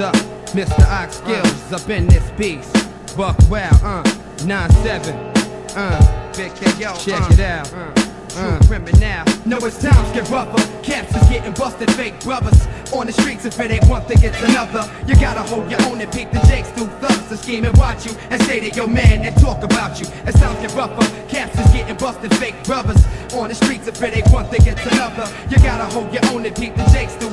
up? Mr. AK Skills up in this piece. Buck Wow, uh, 9-7, uh, Big KO. check uh, it out. uh. Uh. True criminal. No, it's times get rougher. Caps is getting busted, fake brothers. On the streets, if it ain't one thing, it's another. You gotta hold your own and peep the jakes through thugs to scheme and watch you and say that your man and talk about you. As times get rougher, caps is getting busted, fake brothers. On the streets, if it ain't one thing, it's another. You gotta hold your own and peep the jakes through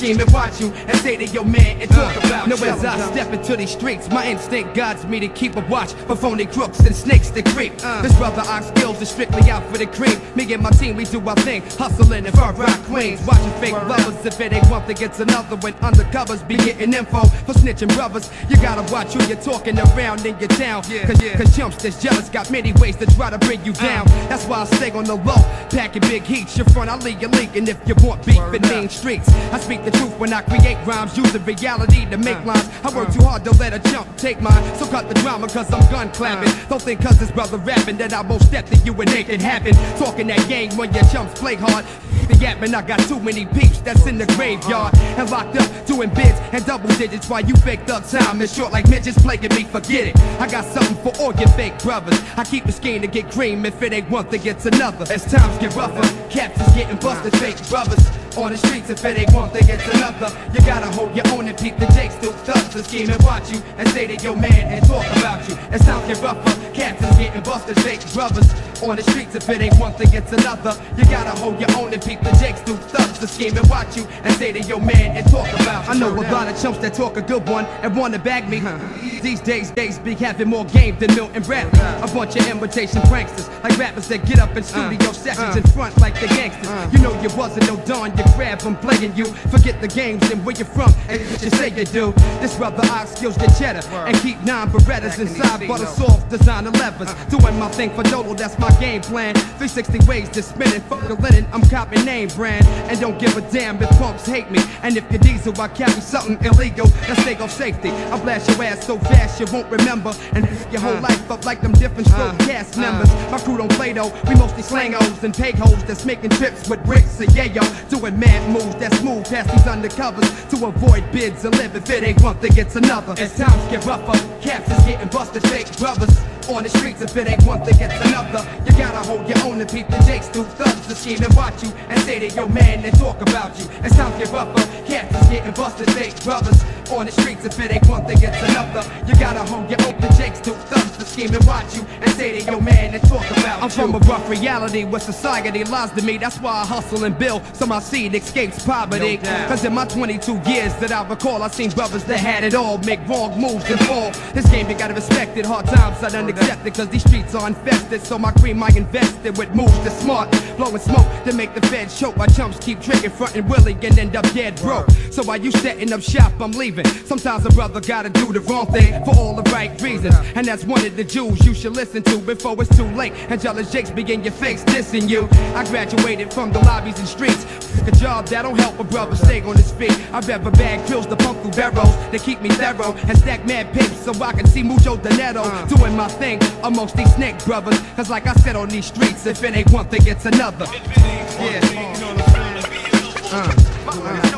scheme and watch you and say that your man and talk about No, you. as I step into these streets, my instinct guides me to keep a watch for phony crooks and snakes that creep. Uh. This brother AK Skills is strictly out for the cream. Me and my team, we do our thing, hustling in far rock queens, watching fake lovers. If it ain't one thing, it's another. When undercovers be getting info for snitching brothers, you gotta watch who you're talking around in your town. Yeah, Cause, yeah. cause chumps that's jealous got many ways to try to bring you down. Uh. That's why I stay on the low, packing big heat. Your front, I leave you leaking if you want beef in mean streets. I speak the truth when I create rhymes, using reality to make lines. I work too hard to let a chump take mine. So cut the drama, cause I'm gun clapping. Uh. Don't think cause this brother rapping that I won't step to you and make it happen. Talking that game when your chumps play hard. The yapping, I got too many peeps that's in the graveyard and locked up doing bids and double digits while you faked up time is short like midgets plaguing me. Forget it. I got something for all your fake brothers. I keep the scheme to get cream. If it ain't one thing, it's another. As times get rougher, caps is getting busted. Fake brothers on the streets. If it ain't one thing, it's another. You gotta hold your own and peep the jakes through thugs to scheme and watch you and say that your man and talk about you. As times get rougher, caps is getting busted. Fake brothers on the streets. If it ain't one thing, it's another. You gotta hold your own and peep the jakes through thugs to scheme and watch you and say to your man and talk about. I know a lot of chumps that talk a good one and wanna bag me. Huh. These days, days be having more game than Milton Bradley. A bunch of imitation pranksters, like rappers that get up in studio sessions uh. in front like the gangsters. Uh. You know you wasn't no don, you grab them playing you. Forget the games and where you're from and what you say you do. This brother AK Skills get cheddar and keep nine Berettas inside butter seats, soft designer levers. Doing my thing for Dolo, that's my game plan. 360 ways to spin it. Fuck the linen, I'm copping name brand. And don't give a damn if punks hate me. And if you're diesel, I carry something illegal. Let's take off safety. I blast your ass so fast you won't remember. And your whole Uh. life up like them different stroke Uh. cast Uh. members. My crew don't play though. We mostly slangos and peg hoes that's making trips with bricks and yayo. Doing mad moves that's move past these undercovers to avoid bids and live. If it ain't one thing, it's another. As times get rougher, caps is getting busted, fake brothers. On the streets, if it ain't one thing, it's another. You gotta hold your own and peep the jakes through thugs to scheme and watch you and say that your man and talk about you. As times get rougher, caps is getting busted, fake brothers. On the streets, if it ain't one thing, it's another. You gotta hold your and jakes through thugs to scheme and watch you and say that your man and talk about. I'm from a rough reality where society lies to me. That's why I hustle and build so my seed escapes poverty. No. Cause in my 22 years that I recall, I seen brothers that had it all make wrong moves and fall. This game you gotta respect it. Hard times I done accepted cause these streets are infested. So my cream I invested with moves that's smart. Blowing smoke to make the feds choke. My chumps keep tricking, frontin' willing and end up dead broke. So while you setting up shop, I'm leaving. Sometimes a brother gotta do the wrong thing for all the right reasons. And that's one of the Jews you should listen to before it's too late. And jealous jakes be in your face dissing you. I graduated from the lobbies and streets. A job that don't help a brother stay on his feet. I rather bag pills to pump through barrels to keep me thorough and stack mad pips so I can see mucho dinero Uh. doing my thing amongst these snake brothers. Cause like I said on these streets, if it ain't one thing, it's another. Yeah, you know what I'm saying? Uh, uh,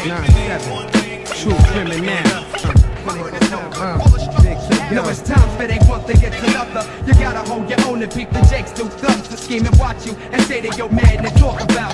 True criminal. No, it's time for ain't one thing, it's another. You gotta hold your own and peep the jakes through thugs to scheme and watch you and say that you're mad and talk about.